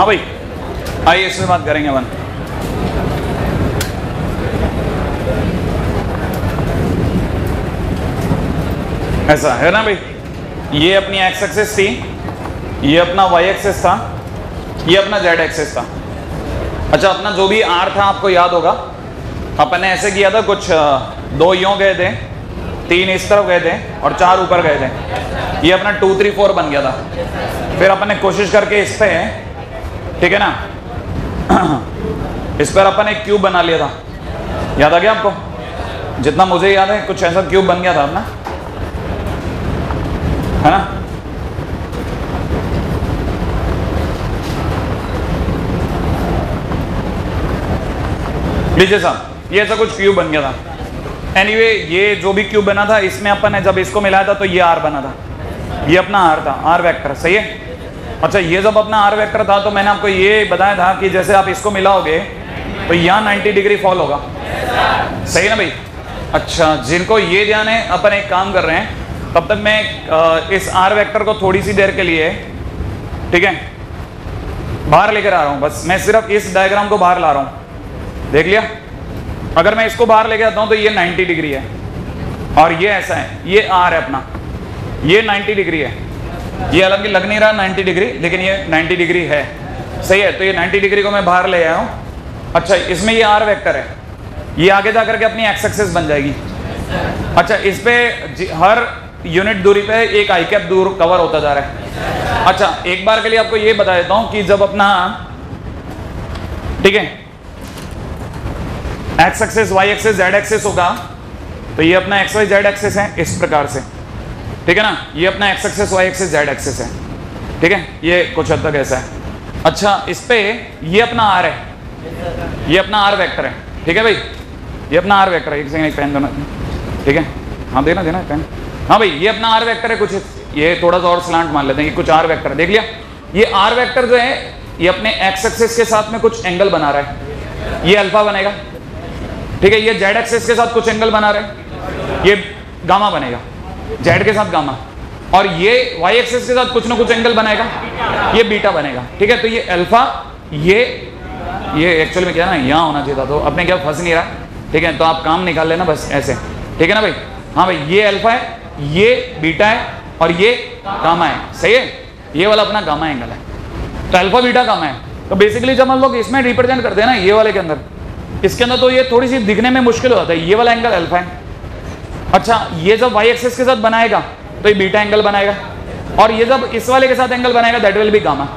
हाँ भाई, आइए इसमें बात करेंगे अपन। ऐसा है ना भाई? ये अपनी एक्स एक्सेस थी, ये अपना वाई एक्सेस था, ये अपना जेड एक्सेस था। अच्छा अपना जो भी आर था, आपको याद होगा। अपन ने ऐसे किया था, कुछ दो यों गए थे, तीन इस तरफ़ गए थे और चार ऊपर गए थे। ये अपना टू थ्री फोर बन गया था। फिर अपन ने कोशिश करके इस पे ठीक है ना? इस पर अपन एक क्यूब बना लिया था। याद आ गया आपको? जितना मुझे याद है कुछ ऐसा क्यूब बन गया था अपना। है ना? लीजिए साहब ये ऐसा कुछ क्यूब बन गया था। एनीवे anyway, ये जो भी क्यूब बना था इसमें अपन ने जब इसको मिलाया था तो ये आर बना था। ये अपना आर था। आर वेक्टर सही है? अच्छा ये जब अपना आर वेक्टर था तो मैंने आपको ये बताया था कि जैसे आप इसको मिलाओगे तो यहाँ 90 डिग्री फॉल होगा। सही ना भाई? अच्छा जिनको ये ध्यान है, अपन एक काम कर रहे हैं, तब तक मैं इस आर वेक्टर को थोड़ी सी देर के लिए, ठीक है, बाहर लेकर आ रहा हूँ, बस। मैं सिर्फ़ इस डायग्राम को बाहर ला रहा हूँ। देख लिया? अगर मैं इसको बाहर लेके आता हूँ तो ये 90 डिग्री है। और ये ऐसा है, ये आर है अपना। ये 90 डिग्री है। ये अलग लग नहीं रहा 90 डिग्री, लेकिन ये 90 डिग्री है। सही है तो ये 90 डिग्री को मैं बाहर ले आया हूँ। अच्छा इसमें ये आर वेक्टर है। ये आगे जा करके अपनी एक्स एक्सेस बन जाएगी। अच्छा इस पे हर यूनिट दूरी पे एक आई कैप दूर कवर होता जा रहा है। अच्छा एक बार के लिए आपको ये बता देता हूँ कि जब अपना ठीक है x axis y axis z axis होगा तो ये अपना एक्स वाई जेड एक्सेस है इस प्रकार से। ठीक है ना? ये अपना x axis y axis z axis है। ठीक है? ये कुछ हद तक ऐसा है। अच्छा इस पे ये अपना आर है। ये अपना आर वेक्टर है। ठीक है भाई? ये अपना आर वेक्टर है। एक सेकंड एक पेन दोनों ठीक है? हाँ देना देना पेन हाँ भाई, ये अपना आर वेक्टर है कुछ। ये थोड़ा सा और स्लांट मान लेते हैं। ये कुछ आर वेक्टर देख लिया? ये आर वेक्टर जो है, ये अपने एक्स एक्सेस के साथ में कुछ एंगल बना रहा है। ये अल्फ़ा बनेगा। ठीक है? ये जेड एक्सेस के साथ कुछ एंगल बना रहे हैं। ये गामा बनेगा। जेड के साथ गामा। और ये वाई एक्सेस के साथ कुछ ना कुछ एंगल बनाएगा। ये बीटा बनेगा। ठीक है? तो ये अल्फ़ा ये ये एक्चुअल में क्या ना, यहाँ होना चाहिए था। तो अपने क्या, फंस नहीं रहा। ठीक है? तो आप काम निकाल लेना बस ऐसे। ठीक है ना भाई? हाँ भाई, ये अल्फ़ा है, ये बीटा है, और ये गामा है। सही है? ये वाला अपना गामा एंगल है। तो अल्फ़ा बीटा गामा है। तो बेसिकली जब हम लोग इसमें रिप्रेजेंट करते हैं ना, ये वाले के अंदर, इसके अंदर तो ये थोड़ी सी दिखने में मुश्किल हो जाता है। ये वाला एंगल अल्फ़ा है। अच्छा ये जब वाई एक्सेस के साथ बनाएगा तो ये बीटा एंगल बनाएगा। और ये जब इस वाले के साथ एंगल बनाएगा दैट विल बी गामा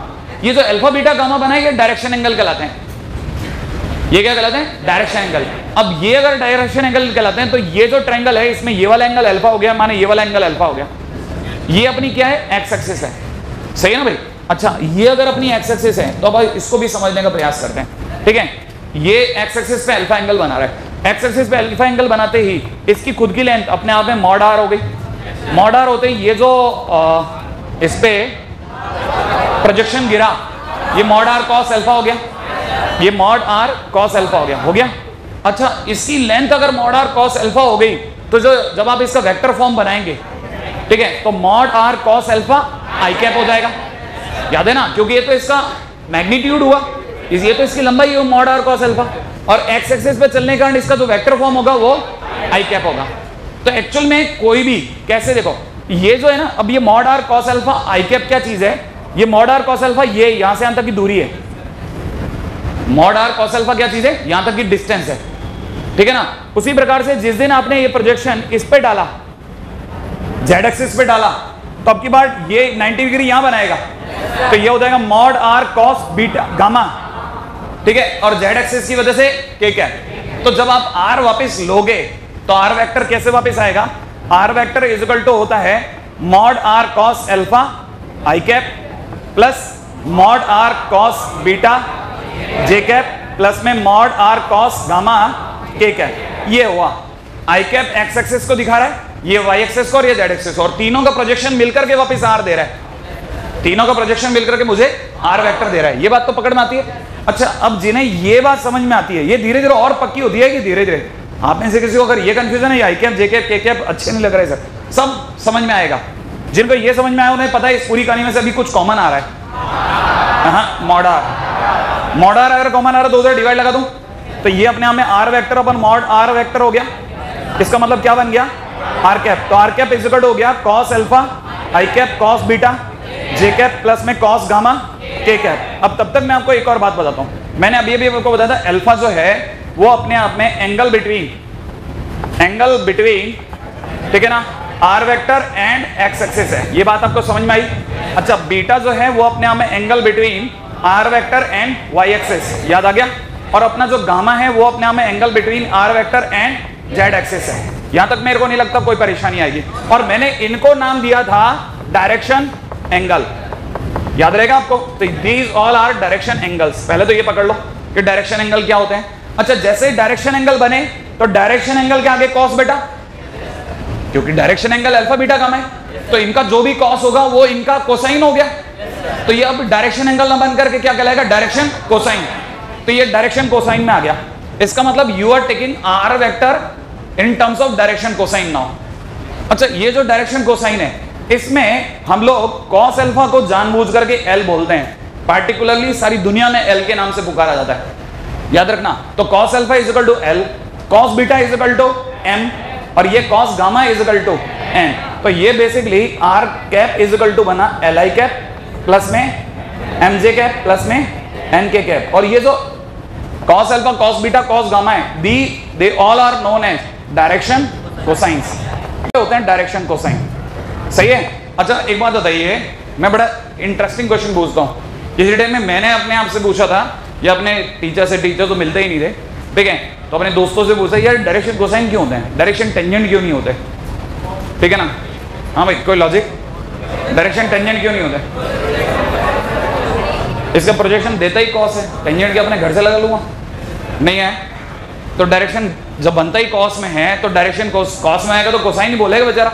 ये जो अल्फ़ा बीटा गामा बनाएगा डायरेक्शन एंगल कहलाते हैं। ये क्या कहलाते हैं? डायरेक्शन एंगल अब ये अगर डायरेक्शन एंगल कहलाते हैं तो ये जो ट्रायंगल है, इसमें ये वाला एंगल अल्फ़ा हो गया, माने ये वाला एंगल अल्फ़ा हो गया। ये अपनी क्या है? एक्स एक्सिस है। सही है ना भाई? अच्छा ये अगर अपनी एक्स एक्सिस है तो अब इसको भी समझने का प्रयास करते हैं। ठीक है? ये एक्स एक्सिस पे अल्फ़ा एंगल बना रहा है। एक्स एक्सिस पे अल्फ़ा एंगल बनाते ही इसकी खुद की लेंथ अपने आप में मॉड आर हो गई। मॉड आर होते ही ये जो अ, इस पे प्रोजेक्शन गिरा ये मॉड आर कॉस अल्फ़ा हो गया। ये मॉड आर कॉस अल्फ़ा हो गया। हो गया? अच्छा इसकी लेंथ अगर मॉड आर कॉस अल्फ़ा हो गई तो जो जब आप इसका वेक्टर फॉर्म बनाएँगे ठीक है तो mod R cos alpha I cap हो जाएगा। याद है ना? क्योंकि ये तो इसका मैग्नीट्यूड हुआ। ये तो इसकी लंबाई है मॉड आर कॉस अल्फ़ा और एक्स एक्सिस पे चलने के कारण इसका जो वेक्टर फॉर्म होगा वो आई कैप होगा। तो एक्चुअल में कोई भी, कैसे देखो, ये जो है ना, अब ये mod R cos alpha I cap क्या चीज़ है? ये मॉड आर कॉस अल्फ़ा ये, यहाँ से यहाँ तक की दूरी है। मॉड आर कॉस अल्फ़ा क्या चीज़ है? यहाँ तक की डिस्टेंस है। ठीक है ना? उसी प्रकार से जिस दिन आपने ये प्रोजेक्शन इस पे डाला जेड एक्सिस पे डाला तो अब की बार ये 90 डिग्री यहाँ बनाएगा। तो ये हो जाएगा mod R cos beta gamma ठीक है? और जेड एक्सिस की वजह से के क्या है? तो जब आप आर वापस लोगे तो आर वेक्टर कैसे वापस आएगा? आर वेक्टर इजिकल टू होता है mod R cos alpha I cap plus mod R cos beta J cap plus में mod R cos gamma K cap ये हुआ। आई कैप एक्स एक्सिस को दिखा रहा है। ये वाई एक्सिस को और ये जेड एक्सिस और तीनों का प्रोजेक्शन मिलकर के वापस आर दे रहा है। तीनों का प्रोजेक्शन मिलकर के मुझे आर वेक्टर दे रहा है। ये बात तो पकड़ में आती है। अच्छा अब जिन्हें ये बात समझ में आती है, ये धीरे धीरे और पक्की होती है कि धीरे धीरे? आप में से किसी को अगर ये कंफ्यूजन है I cap J cap K cap अच्छे नहीं लग रहे सर सब समझ में आएगा। जिनको ये समझ में आया, उन्हें पता है इस पूरी कहानी में से अभी कुछ कॉमन आ रहा है। मॉड आर मॉड आर अगर कॉमन आ रहा है तो उधर डिवाइड लगा दूँ तो ये अपने आप में आर वेक्टर अपन मॉड आर वेक्टर हो गया। इसका मतलब क्या बन गया? आर कैप तो आर कैप इज़ हो गया cos alpha I cap cos beta J cap plus में कॉस गामा के कैप अब तब तक मैं आपको एक और बात बताता हूँ। मैंने अभी अभी आपको बताया था अल्फ़ा जो है, वो अपने आप में एंगल बिटवीन एंगल बिटवीन ठीक है ना? R vector and X axis है। ये बात आपको समझ में आई? अच्छा बीटा जो है, वो अपने आप में angle between R vector and Y axis याद आ गया? और अपना जो गामा है, वो अपने आप में angle between R vector and Z axis है। यहाँ तक मेरे को नहीं लगता, कोई परेशानी आएगी। और मैंने इनको नाम दिया था डायरेक्शन एंगल याद रहेगा आपको? तो these all are direction angles पहले तो ये पकड़ लो कि डायरेक्शन एंगल क्या होते हैं। अच्छा जैसे ही डायरेक्शन एंगल बने तो डायरेक्शन एंगल के आगे कॉस बेटा? क्योंकि डायरेक्शन एंगल अल्फ़ा बीटा कम है तो इनका जो भी कॉस होगा, वो इनका कोसाइन हो गया। तो ये अब डायरेक्शन एंगल ना बन करके क्या कहलाएगा? डायरेक्शन कोसाइन तो ये डायरेक्शन कोसाइन में आ गया। इसका मतलब you are taking R vector in terms of direction cosine now अच्छा ये जो डायरेक्शन कोसाइन है इसमें हम लोग कॉस अल्फ़ा को जानबूझ करके एल बोलते हैं। पार्टिकुलरली सारी दुनिया में एल के नाम से पुकारा जाता है। याद रखना तो cos alpha is to L cos beta is to M और ये cos gamma is to N तो ये basically R cap is to बना एल आई कैप प्लस में एम जे कैप प्लस में एन के कैप और ये जो cos alpha, cos beta, cos gamma है the they all are known as direction cosines होते हैं डायरेक्शन कोसाइन सही है? अच्छा एक बात बताइए। मैं बड़ा इंटरेस्टिंग क्वेश्चन पूछता हूँ। किसी टाइम में मैंने अपने आप से पूछा था, या अपने टीचर से टीचर तो मिलते ही नहीं थे। ठीक है? तो अपने दोस्तों से पूछा, यार डायरेक्शन कोसाइन क्यों होते हैं? डायरेक्शन टेंजेंट क्यों नहीं होते? ठीक है ना? हाँ भाई, कोई लॉजिक डायरेक्शन टेंजेंट क्यों नहीं होते? इसका प्रोजेक्शन देता ही कॉस है। टेंजेंट के अपने घर से लगा लूँगा? नहीं है। तो डायरेक्शन जब बनता ही कॉस में है तो डायरेक्शन कॉस में आएगा तो कोसाइन ही बोलेगा बेचारा।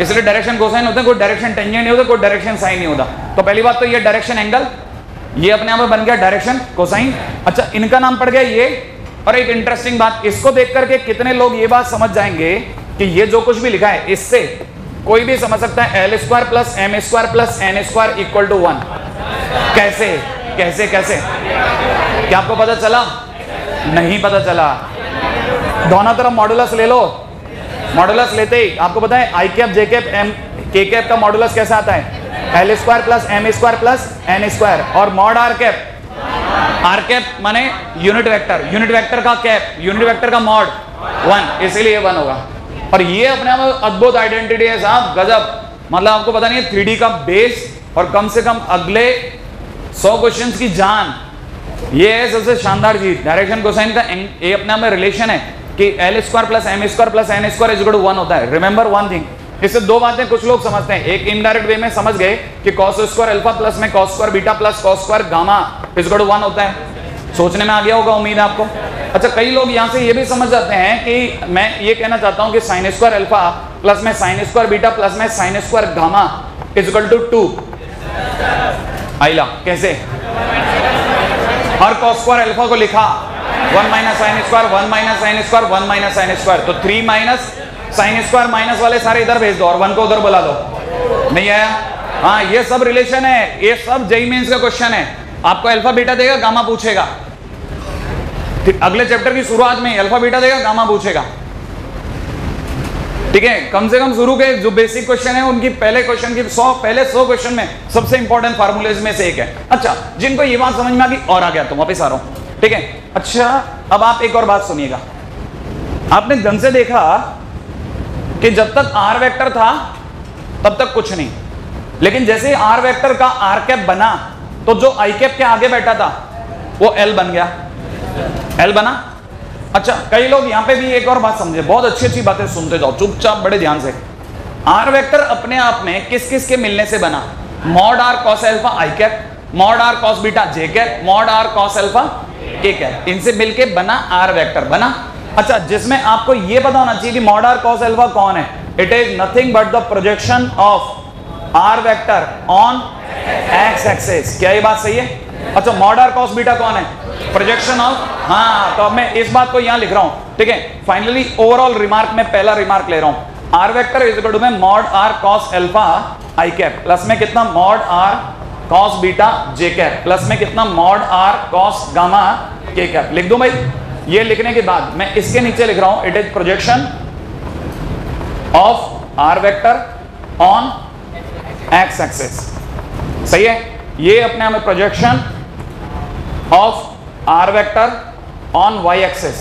इसलिए डायरेक्शन कोसाइन होते हैं, कोई डायरेक्शन टेंजेंट नहीं होता, कोई डायरेक्शन साइन नहीं होता। तो पहली बात तो ये डायरेक्शन एंगल ये अपने आप में बन गया डायरेक्शन कोसाइन अच्छा इनका नाम पड़ गया ये। और एक इंटरेस्टिंग बात, इसको देख करके कितने लोग ये बात समझ जाएँगे कि ये जो कुछ भी लिखा है, इससे कोई भी समझ सकता है L square plus M square plus N square equal to one कैसे? कैसे कैसे? क्या आपको पता चला? नहीं पता चला। दोनों तरफ़ मॉडुलस ले लो। मॉडुलस लेते ही, आपको पता है I cap J cap M K cap का मॉडुलस कैसा आता है? L square plus M square plus N square और mod R cap R cap माने यूनिट वेक्टर यूनिट वेक्टर का कैप यूनिट वेक्टर का मॉड वन इसीलिए वन होगा। और ये अपने आप अद्भुत आइडेंटिटी है साहब, गजब। मतलब आपको पता नहीं थ्री का बेस और कम से कम अगले सौ क्वेश्चन की जान। ये है सबसे शानदार चीज़। डायरेक्शन कोसाइन का ये अपने आप में रिलेशन है। कि L square plus M square plus N square is to one होता है रिमेंबर वन थिंग इससे दो बातें कुछ लोग समझते हैं। एक इनडायरेक्ट वे में समझ गए कि कॉस स्क्वायर अल्फ़ा प्लस में cos square beta plus cos square gamma is equal one होता है। सोचने में आ गया होगा उम्मीद आपको। अच्छा कई लोग यहाँ से ये भी समझ जाते हैं कि मैं ये कहना चाहता हूँ कि साइन स्क्वायर अल्फ़ा प्लस में साइन स्क्वायर बीटा प्लस में sine square gamma is equal to two आइला, कैसे? हर कॉस स्क्वायर अल्फ़ा को लिखा। One minus sine square, one minus sine square, one minus sine square. तो three minus sine square minus वाले सारे इधर भेज दो और वन को उधर बुला दो नहीं आया? हाँ ये सब रिलेशन है। ये सब जेई मीन्स का क्वेश्चन है। आपको अल्फ़ा बीटा देगा गामा पूछेगा। अगले चैप्टर की शुरुआत में अल्फ़ा बीटा देगा गामा पूछेगा। ठीक है, कम से कम शुरू के जो बेसिक क्वेश्चन है, उनकी पहले क्वेश्चन की सौ, पहले सौ क्वेश्चन में सबसे इंपॉर्टेंट फार्मूलेज में से एक है। अच्छा जिनको ये बात समझ में आ गई, और आ गया तो वापिस आ रहा हूँ। ठीक है? अच्छा अब आप एक और बात सुनिएगा। आपने ढंग से देखा कि जब तक आर वेक्टर था, तब तक कुछ नहीं। लेकिन जैसे आर वेक्टर का आर कैप बना तो जो आई कैप के आगे बैठा था, वो एल बन गया। एल बना? अच्छा कई लोग यहाँ पे भी एक और बात समझे। बहुत अच्छी अच्छी बातें सुनते जाओ। चुपचाप, बड़े ध्यान से। आर वेक्टर अपने आप में किस किस के मिलने से बना? Mod R cos alpha I cap mod R cos beta J cap mod R cos alpha K cap इनसे मिलके बना आर वेक्टर, बना। अच्छा जिसमें आपको यह पता होना चाहिए कि मॉडर कॉस एल्फा कौन है? It is nothing but the projection of R vector on X axis क्या ये बात सही है? अच्छा मॉडर कॉस बीटा कौन है? प्रोजेक्शन ऑफ़ हाँ तो अब मैं इस बात को यहाँ लिख रहा हूँ। ठीक है? फाइनली ओवरऑल रिमार्क में पहला रिमार्क ले रहा हूँ। R vector is equal to में mod R cos alpha I cap plus में कितना? Mod R cos beta J cap plus में कितना mod R cos gamma K cap लिख दो भाई? ये लिखने के बाद मैं इसके नीचे लिख रहा हूँ it is projection of R vector on X axis सही है? ये अपने हमें projection of R vector on Y axis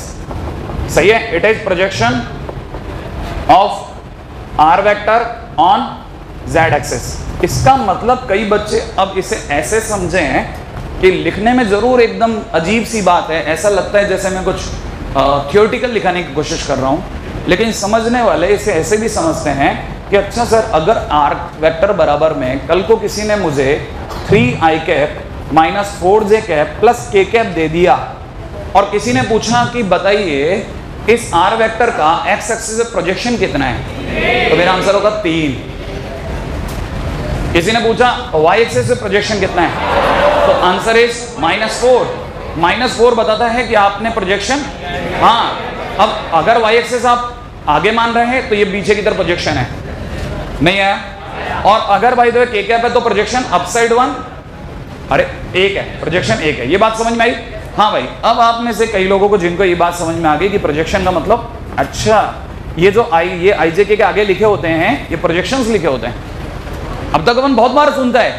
सही है? It is projection of R vector on Z axis इसका मतलब कई बच्चे अब इसे ऐसे समझे हैं कि लिखने में ज़रूर एकदम अजीब सी बात है। ऐसा लगता है जैसे मैं कुछ थियोटिकल लिखाने की कोशिश कर रहा हूँ। लेकिन समझने वाले इसे ऐसे भी समझते हैं कि अच्छा सर, अगर आर वेक्टर बराबर में कल को किसी ने मुझे three I cap minus four J cap plus K cap दे दिया और किसी ने पूछा कि बताइए इस आर वेक्टर का एक्स एक्सिस प्रोजेक्शन कितना है? तो मेरा आंसर होगा तीन। किसी ने पूछा वाई एक्सिस से प्रोजेक्शन कितना है? तो answer is minus four minus four बताता है कि आपने प्रोजेक्शन हाँ अब अगर वाई एक्सिस आप आगे मान रहे हैं तो ये पीछे की तरफ़ प्रोजेक्शन है। नहीं आया? और अगर भाई तो के है तो प्रोजेक्शन अपसाइड वन अरे, एक है प्रोजेक्शन एक है। ये बात समझ में आई? हाँ भाई, अब आप में से कई लोगों को जिनको ये बात समझ में आ गई कि प्रोजेक्शन का मतलब अच्छा ये जो आई ये आईजे के आगे लिखे होते हैं, ये प्रोजेक्शंस लिखे होते हैं। अब तक अपन बहुत बार सुनता है।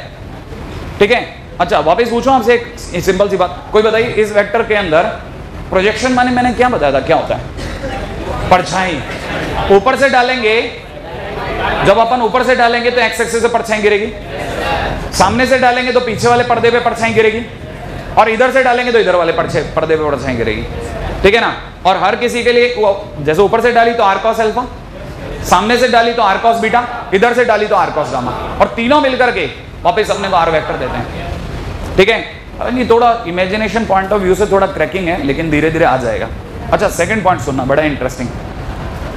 ठीक है? अच्छा वापस पूछो आपसे एक सिंपल सी बात। कोई बताइए, इस वेक्टर के अंदर प्रोजेक्शन माने मैंने क्या बताया था? क्या होता है? परछाई। ऊपर से डालेंगे। जब अपन ऊपर से डालेंगे तो एक्स एक्सिस से परछाई गिरेगी। सामने से डालेंगे तो पीछे वाले पर्दे पे परछाई गिरेगी। और इधर से डालेंगे तो इधर वाले पर्दे पे परछाई गिरेगी। ठीक है ना? और हर किसी के लिए जैसे ऊपर से डाली तो आर कॉस अल्फ़ा सामने से डाली तो आर कॉस बीटा, इधर से डाली तो आर कॉस गामा। और तीनों मिलकर के वापस अपने को आर वेक्टर देते हैं। ठीक है? नहीं थोड़ा इमेजिनेशन पॉइंट ऑफ़ व्यू से थोड़ा क्रैकिंग है, लेकिन धीरे धीरे आ जाएगा। अच्छा सेकंड पॉइंट सुनना, बड़ा इंटरेस्टिंग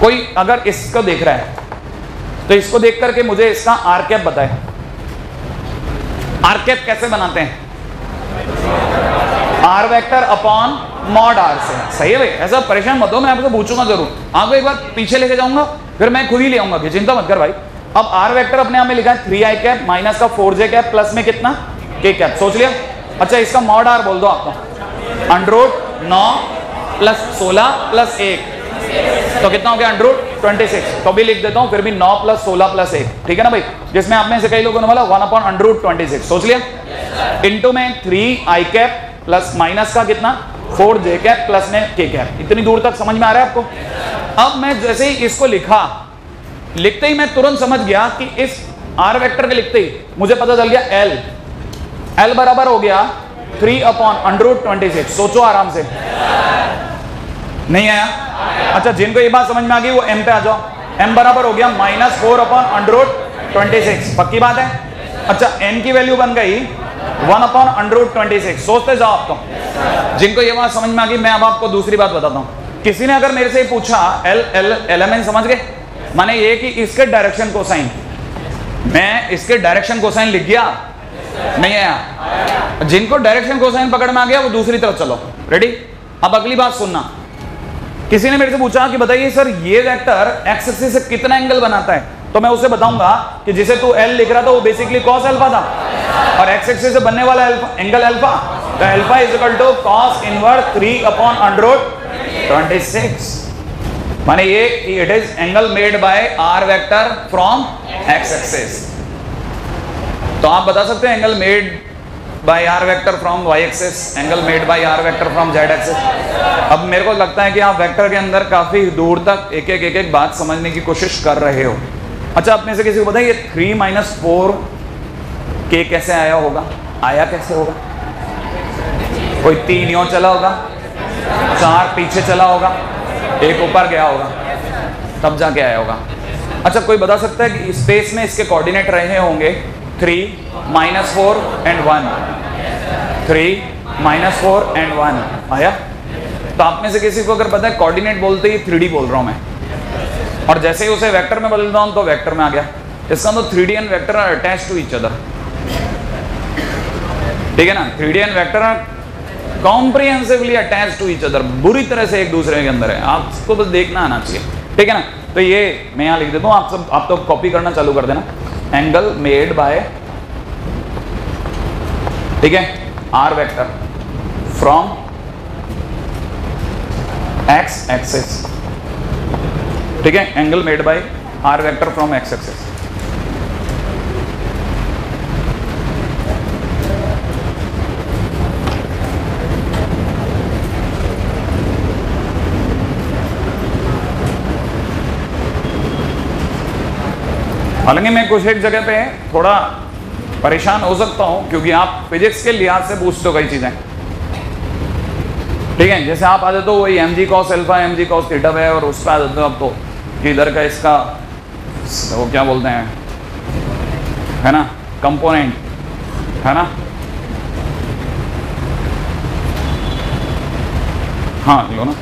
कोई अगर इसको देख रहा है तो इसको देख करके मुझे इसका आर कैप बताए। आर कैप कैसे बनाते हैं? R vector upon mod R से। सही है भाई, ऐसा परेशान मत हो, मैं आपको पूछूँगा ज़रूर। आपको एक बार पीछे लेके जाऊँगा। फिर मैं खुद ही ले आऊँगा, चिंता मत कर भाई। अब आर वेक्टर अपने आप में लिखा है थ्री आई कैप माइनस का फोर जे कैप प्लस में कितना? के कैप सोच लिया? अच्छा इसका मॉड आर बोल दो आपको। अंड्रोड नौ प्लस सोलह प्लस एक। तो कितना हो गया अंड्रोड ट्वेंटी सिक्स तो भी लिख देता हूँ, फिर भी नौ प्लस सोलह प्लस एक। ठीक है ना भाई? जिसमें आप में से कई लोगों ने बोला one upon under root twenty six सोच लिया? इंटू में three I cap plus minus का कितना? फोर जे कैप प्लस में के कैप इतनी दूर तक समझ में आ रहा है आपको? अब मैं जैसे ही इसको लिखा, लिखते ही मैं तुरंत समझ गया कि इस आर वेक्टर के लिखते ही मुझे पता चल गया एल एल बराबर हो गया three upon under root twenty six सोचो आराम से। नहीं आया? अच्छा जिनको ये बात समझ में आ गई, वो एम पे आ जाओ। एम बराबर हो गया minus four upon under root twenty six पक्की बात है? अच्छा एन की वैल्यू बन गई one upon under root twenty six सोचते जाओ आप तो। जिनको ये बात समझ में आ गई, मैं अब आपको दूसरी बात बताता हूँ। किसी ने अगर मेरे से पूछा एल एल एल समझ गए? माने ये कि इसके डायरेक्शन को। साइन मैं इसके डायरेक्शन को साइन लिख गया, नहीं आया। जिनको डायरेक्शन को साइन पकड़ में आ गया, वो दूसरी तरफ़ चलो। रेडी अब अगली बात सुनना। किसी ने मेरे से पूछा कि बताइए, सर, ये वेक्टर एक्स एक्सिस से कितना एंगल बनाता है? तो मैं उसे बताऊँगा कि जिसे तू एल लिख रहा था, वो बेसिकली कॉस अल्फ़ा था। और एक्स एक्सिस से बनने वाला अल्फ़ा एंगल अल्फ़ा तो alpha is equal to cos inverse 3 upon under root 26 माने ये it is angle made by R vector from X axis तो आप बता सकते हैं angle made by R vector from Y axis angle made by R vector from Z axis अब मेरे को लगता है कि आप वेक्टर के अंदर काफ़ी दूर तक एक एक एक एक बात समझने की कोशिश कर रहे हो। अच्छा अपने से किसी को बताइए थ्री माइनस फोर के कैसे आया होगा? आया कैसे होगा? कोई तीन यो चला होगा? चार पीछे चला होगा, एक ऊपर गया होगा, तब जाके आया होगा। अच्छा कोई बता सकता है कि स्पेस में इसके कोऑर्डिनेट रहे होंगे? Three minus four and one three minus four and one आया? तो आप में से किसी को अगर पता है कोऑर्डिनेट बोलते ही थ्री बोल रहा हूँ मैं। और जैसे ही उसे वेक्टर में बदलता हूँ तो वेक्टर में आ गया। इसका मतलब three D and vector attach to each other ठीक है ना? Three D and vector comprehensively attach to each other बुरी तरह से एक दूसरे के अंदर है। आपको बस देखना आना चाहिए। ठीक है ना? तो ये मैं यहाँ लिख देता हूँ। आप सब, आप तो कॉपी करना चालू कर देना। एंगल मेड बाय ठीक है? R vector from X axis ठीक है? Angle made by R vector from X axis हालाँकि मैं कुछ एक जगह पे थोड़ा परेशान हो सकता हूँ, क्योंकि आप फिजिक्स के लिहाज से पूछते हो कई चीज़ें। ठीक है, जैसे आप आ जाते हो, वही M G cos alpha M G cos theta है और उस पर आ जाते हो आप तो कि इधर का इसका, वो क्या बोलते हैं? है ना? कंपोनेंट है ना? हाँ लो ना।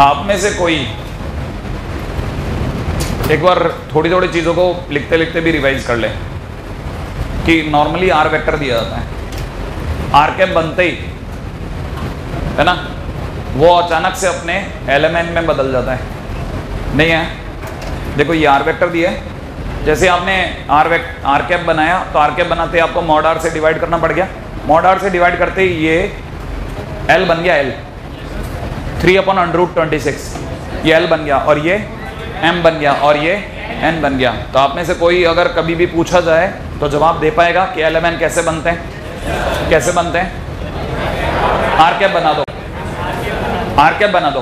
आप में से कोई एक बार थोड़ी थोड़ी चीज़ों को लिखते लिखते भी रिवाइज कर ले कि नॉर्मली आर वेक्टर दिया जाता है। आर कैप बनते ही, है ना? वो अचानक से अपने एलिमेंट में बदल जाता है। नहीं है? देखो ये आर वेक्टर दिया है। जैसे आपने आर वेक्ट आर कैप बनाया तो आर कैप बनाते आपको मॉड आर से डिवाइड करना पड़ गया। मॉड आर से डिवाइड करते ही ये एल बन गया L three upon under root twenty six. ये एल बन गया और ये एम बन गया और ये एन बन गया। तो आप में से कोई अगर कभी भी पूछा जाए तो जवाब दे पाएगा कि एल एम एन कैसे बनते हैं। कैसे बनते हैं? आर कैप बना दो। आर कैप बना दो।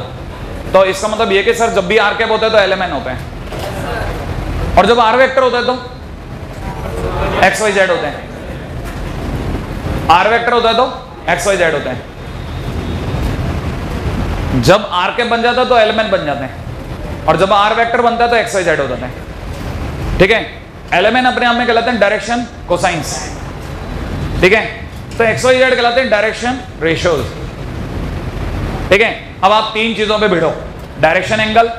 तो इसका मतलब ये कि सर, जब भी आर कैप होता है तो एल एम एन होते हैं। और जब आर वेक्टर होता है तो एक्स वाई जेड होते हैं। आर वेक्टर होता है तो एक्स वाई जेड होते हैं। जब आर के बन जाता है तो एलिमेंट बन जाते हैं। और जब आर वेक्टर बनता है तो एक्स वाई जेड हो जाते हैं। ठीक है? एलिमेंट अपने आप में कहलाते हैं डायरेक्शन कोसाइंस ठीक है? तो एक्स वाई जेड कहलाते हैं डायरेक्शन रेशियोज ठीक है? अब आप तीन चीज़ों पे भिड़ो। डायरेक्शन एंगल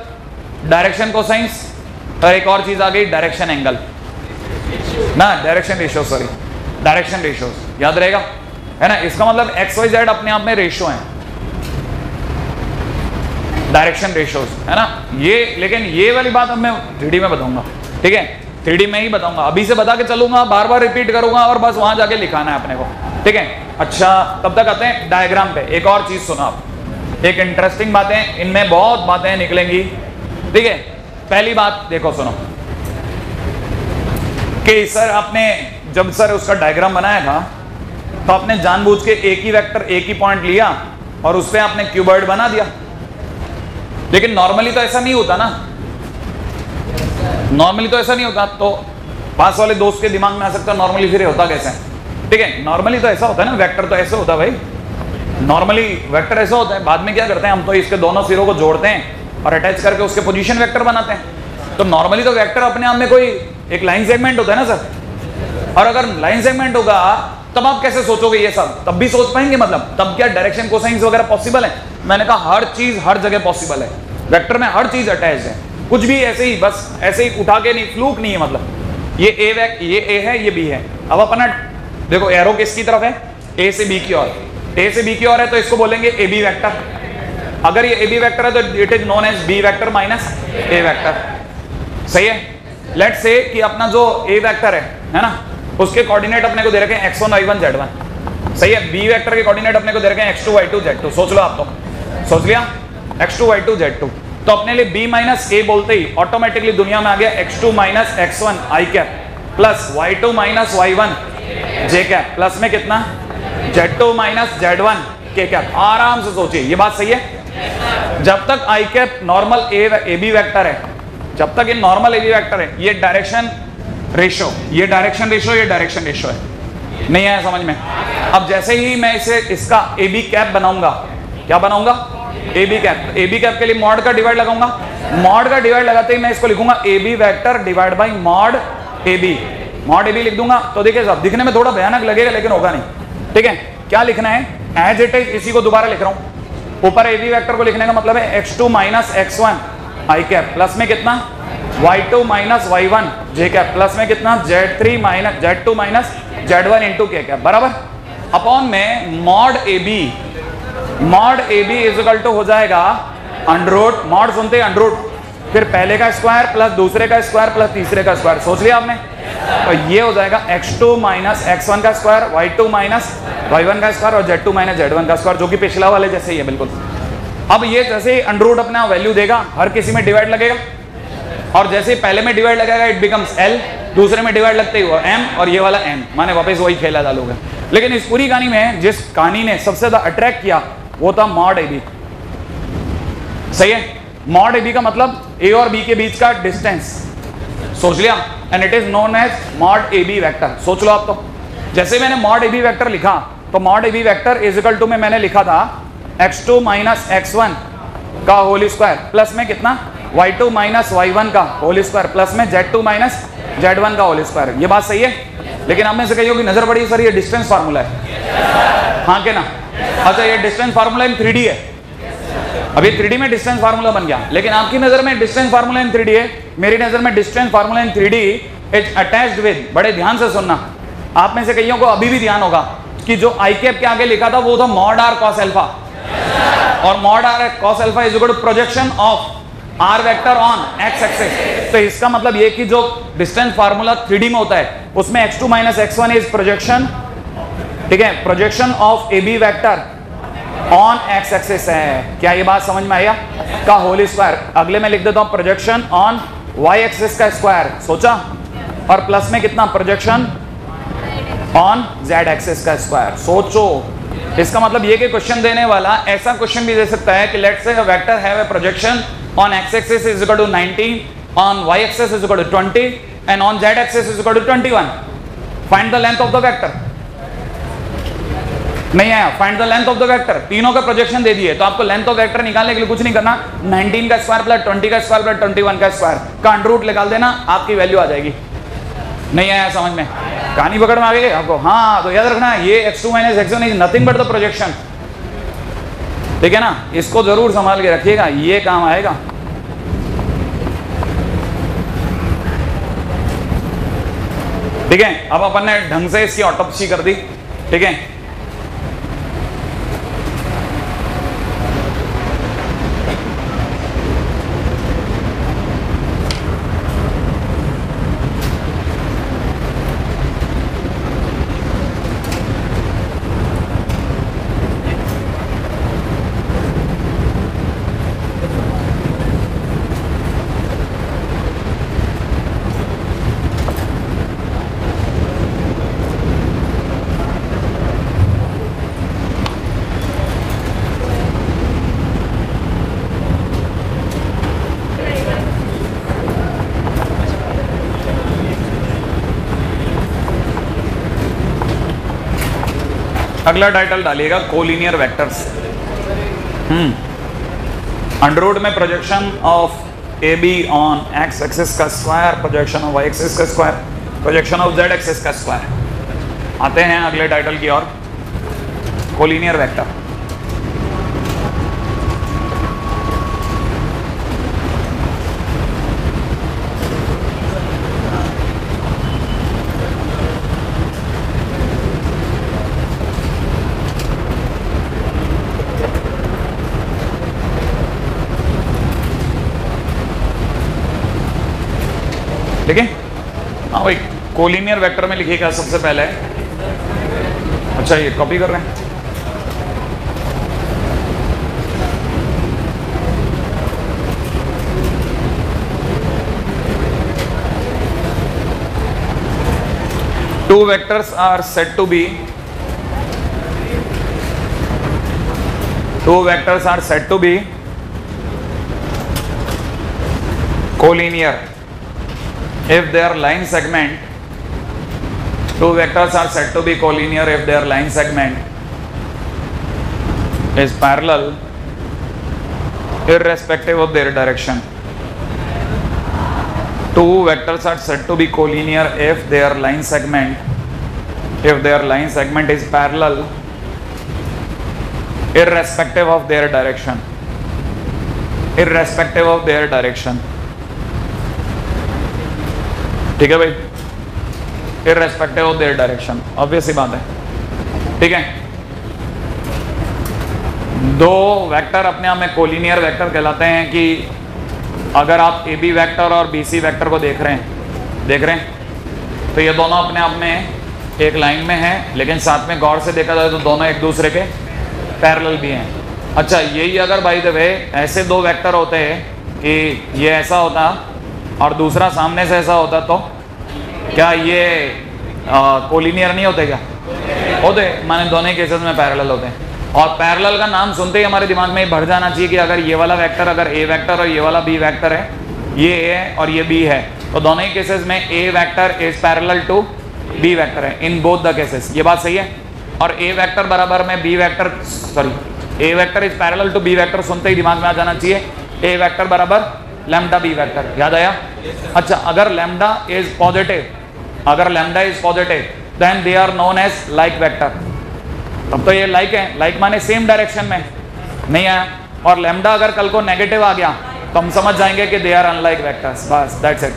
डायरेक्शन कोसाइंस और एक और चीज़ आ गई डायरेक्शन एंगल ना direction ratio sorry direction ratios याद रहेगा? है ना? इसका मतलब एक्स वाई जेड अपने आप में रेशियो है। डायरेक्शन रेशियोज है ना? ये, लेकिन ये वाली बात अब मैं थ्री में बताऊँगा, ठीक है? थ्री में ही बताऊँगा। अभी से बता के चलूँगा बार बार रिपीट करूँगा और बस वहाँ जाके लिखाना है अपने को, ठीक है? अच्छा तब तक आते हैं डायग्राम पे। एक और चीज़ सुनो आप। एक इंटरेस्टिंग बातें, इनमें बहुत बातें निकलेंगी, ठीक है? पहली बात देखो, सुनो। कि सर, आपने जब सर उसका डायग्राम बनाया था तो आपने जानबूझ के एक ही वेक्टर एक ही पॉइंट लिया और उस पर आपने क्यूबर्ड बना दिया। लेकिन नॉर्मली तो ऐसा नहीं होता ना। नॉर्मली तो ऐसा नहीं होता तो पास वाले दोस्त के दिमाग में आ सकता नॉर्मली फिर होता कैसे? ठीक है नॉर्मली तो ऐसा होता है ना वेक्टर तो ऐसे होता है भाई। नॉर्मली वेक्टर ऐसा होता है, बाद में क्या करते हैं, हम तो इसके दोनों सिरों को जोड़ते हैं और अटैच करके उसके पोजीशन वेक्टर बनाते हैं। तो नॉर्मली तो वेक्टर अपने आप में कोई एक लाइन सेगमेंट होता है ना सर और अगर लाइन सेगमेंट होगा, तब आप कैसे सोचोगे ये सब? तब भी सोच पाएँगे मतलब? तब क्या डायरेक्शन कोसाइंस वगैरह पॉसिबल है? मैंने कहा, हर चीज़ हर जगह पॉसिबल है। वेक्टर में हर चीज़ अटैच है। कुछ भी ऐसे ही, बस ऐसे ही उठा के नहीं फ्लूक नहीं है मतलब। ये ए वैक ये ए है, ये बी है। अब अपना, देखो एरो किसकी तरफ़ है? ए से बी की ओर। ए से बी की ओर है तो इसको बोलेंगे ए बी वैक्टर अगर ये ए बी वैक्टर है तो it is known as B vector minus A vector सही है? लेट से कि अपना जो ए वैक्टर है है ना? उसके कोऑर्डिनेट अपने को दे रखे हैं X one Y one Z one सही है? बी वेक्टर के कोऑर्डिनेट अपने को दे रखे हैं X two Y two Z two सोच लो आप तो। सोच लिया X two Y two Z two तो अपने लिए बी माइनस ए बोलते ही ऑटोमेटिकली दुनिया में आ गया X two minus X one I cap plus Y two minus Y one J cap plus में कितना? Z two minus Z one K cap आराम से सोचिए, ये बात सही है? जब तक I cap normal A A B vector है, जब तक ये नॉर्मल ए बी वैक्टर है, ये डायरेक्शन रेशो ये डायरेक्शन रेशो ये डायरेक्शन रेशो है। नहीं आया समझ में? अब जैसे ही मैं इसे, इसका ए बी कैप बनाऊँगा, क्या बनाऊँगा? A B cap A B cap के लिए मॉड का डिवाइड लगाऊँगा। मॉड का डिवाइड लगाते ही मैं इसको लिखूँगा A B vector divide by mod A B mod A B लिख दूँगा। तो देखिए साहब, दिखने में थोड़ा भयानक लगेगा, लेकिन होगा नहीं। ठीक है? क्या लिखना है? एज इट इज़ इसी को दोबारा लिख रहा हूँ। ऊपर ए बी वैक्टर को लिखने का मतलब है X two minus X one I cap plus में कितना? Y two minus Y one J cap plus में कितना? Z three minus Z two minus Z one into K cap बराबर? अपॉन में mod A B mod A B is equal to हो जाएगा under root mod सुनते under root फिर पहले का स्क्वायर प्लस दूसरे का स्क्वायर प्लस तीसरे का स्क्वायर सोच लिया आपने? तो ये हो जाएगा x2 टू माइनस एक्स का square y2 two minus Y का स्क्वायर और z2 टू माइनस जेड का स्क्वायर जो कि पिछला वाले जैसे ही है, बिल्कुल। अब ये जैसे ही अंडरूट अपना वैल्यू देगा, हर किसी में डिवाइड लगेगा। और जैसे ही पहले में डिवाइड लगेगा इट बिकम्स l, दूसरे में डिवाइड लगते हुआ m और ये वाला m माने वापस वही खेला डालोगे लेकिन इस पूरी कहानी में, जिस कहानी ने सबसे ज़्यादा अट्रैक्ट किया वो था मॉड एबी सही है? मॉड एबी का मतलब ए और बी के बीच का डिस्टेंस सोच लिया? And it is known as mod A B vector सोच लो आप तो. जैसे मैंने मॉड ए बी वैक्टर लिखा तो mod A B vector is equal to में, मैंने लिखा था X two minus X one का होल स्क्वायर प्लस में कितना? Y two minus Y one का होल स्क्वायर प्लस में Z two minus Z one का होल स्क्वायर ये बात सही है? लेकिन आप में से कही होगी नज़र पड़ी? सर, ये डिस्टेंस फार्मूला है. हाँ के ना? अच्छा ये डिस्टेंस फार्मूला इन थ्री है। अभी थ्री में डिस्टेंस फार्मूला बन गया। लेकिन आपकी नज़र में डिस्टेंस फार्मूला इन थ्री है। मेरी नज़र में distance formula in three is attached with बड़े ध्यान से सुनना। आप में से कईयों को अभी भी ध्यान होगा कि जो आई के आगे लिखा था, वो था मॉड आर कॉस एल्फा और mod r cos alpha is to projection of r vector on x axis तो इसका मतलब ये कि जो डिस्टेंस फार्मूला थ्री में होता है, उसमें x two minus x one is projection ठीक है projection of a b vector on x axis है। क्या ये बात समझ में आया का होल स्क्वायर अगले में लिख देता हूँ प्रोजेक्शन ऑन वाई एक्सिस का स्क्वायर सोचा? और प्लस में कितना? प्रोजेक्शन ऑन जेड एक्सिस का स्क्वायर सोचो। इसका मतलब ये कि क्वेश्चन देने वाला ऐसा क्वेश्चन भी दे सकता है कि let's say vector have a projection on x axis is equal to 19 on y axis is equal to 20 and on z axis is equal to 21 find the length of the vector नहीं आया। Find the length of the vector तीनों का projection दे दिए। तो आपको length of vector निकालने के लिए कुछ नहीं करना। 19 का स्क्वायर प्लस 20 का स्क्वायर प्लस 21 का स्क्वायर का अंडर रूट निकाल देना। आपकी वैल्यू आ जाएगी। नहीं आया समझ में। कहानी पकड़ में आ गई आपको? हाँ तो याद रखना, ये x two minus x is nothing but the projection ठीक है ना? इसको ज़रूर संभाल के रखिएगा। ये काम आएगा। ठीक है? अब अपन ने ढंग से इसकी ऑटोप्सी कर दी। ठीक है? अगला टाइटल डालिएगा कोलिनियर वेक्टर्स अंडरवुड में projection of a b on x axis का square projection of y axis का square projection of z axis का स्क्वायर आते हैं अगले टाइटल की ओर. कोलिनियर वेक्टर ठीक है? हाँ भाई कोलिनियर वेक्टर में लिखेगा सबसे पहले। अच्छा ये कॉपी कर रहे हैं। Two vectors are set to be two vectors are set to be collinear if their line segment two vectors are said to be collinear if their line segment is parallel irrespective of their direction. Two vectors are said to be collinear if their line segment if their line segment is parallel irrespective of their direction. Irrespective of their direction ठीक है भाई? Irrespective of their direction obvious ही बात है। ठीक है? दो vector अपने आप में कोलिनियर वेक्टर कहलाते हैं कि अगर आप ए बी वैक्टर और बी सी वैक्टर को देख रहे हैं, देख रहे हैं तो ये दोनों अपने आप में एक लाइन में हैं, लेकिन साथ में गौर से देखा जाए तो दोनों एक दूसरे के पैरेलल भी हैं। अच्छा यही अगर भाई द ऐसे दो वेक्टर होते हैं कि ये ऐसा होता और दूसरा, सामने से ऐसा होता तो? क्या ये कोलिनियर नहीं होते क्या? होते, माने दोनों केसेस में पैरेलल होते हैं। और पैरेलल का नाम सुनते ही हमारे दिमाग में भर जाना चाहिए कि अगर ये वाला वेक्टर अगर ए वेक्टर और ये वाला बी वेक्टर है, ये ए है और ये बी है तो दोनों ही केसेस में a vector is parallel to b vector है इन बोथ द केसेस ये बात सही है? और ए वेक्टर बराबर में b vector sorry a vector is parallel to b vector सुनते ही दिमाग में आ जाना चाहिए ए वेक्टर बराबर लैम्डा बी वेक्टर याद आया? अच्छा अगर लैम्डा इज़ पॉजिटिव अगर lambda is positive then they are known as like vector तब तो ये लाइक है लाइक माने सेम डायरेक्शन में। नहीं आया। और लैमडा अगर कल को नेगेटिव आ गया तो हम समझ जाएँगे कि दे आर अनलाइक वेक्टर्स बस दैट्स इट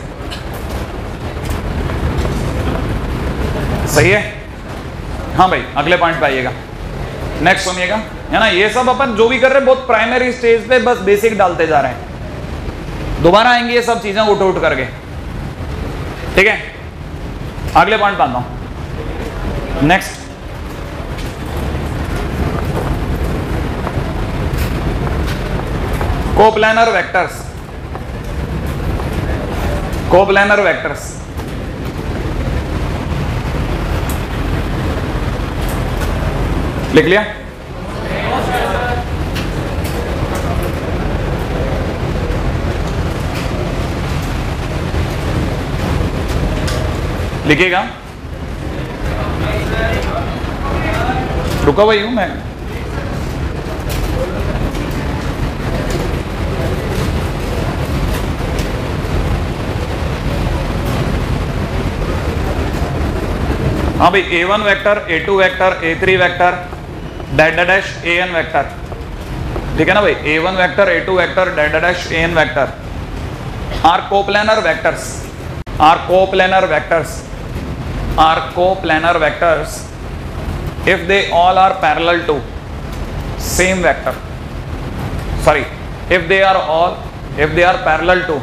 सही है? हाँ भाई, अगले पॉइंट पे आइएगा। नेक्स्ट सुनिएगा। है ना, ये सब अपन जो भी कर रहे हैं, बहुत प्राइमरी स्टेज पे बस बेसिक डालते जा रहे हैं। दोबारा आएँगे, ये सब चीज़ें उठ उठ करके। ठीक है? अगले पॉइंट पे आता हूँ। Next coplanar vectors coplanar vectors लिख लिया? लिखिएगा रुका हुआ हूँ मैं। हाँ भाई a one vector a two vector a three vector data dash a n vector ठीक है ना भाई? A one vector a two vector data dash a n vector are coplanar vectors are coplanar vectors are coplanar vectors if they all are parallel to same vector sorry if they are all if they are parallel to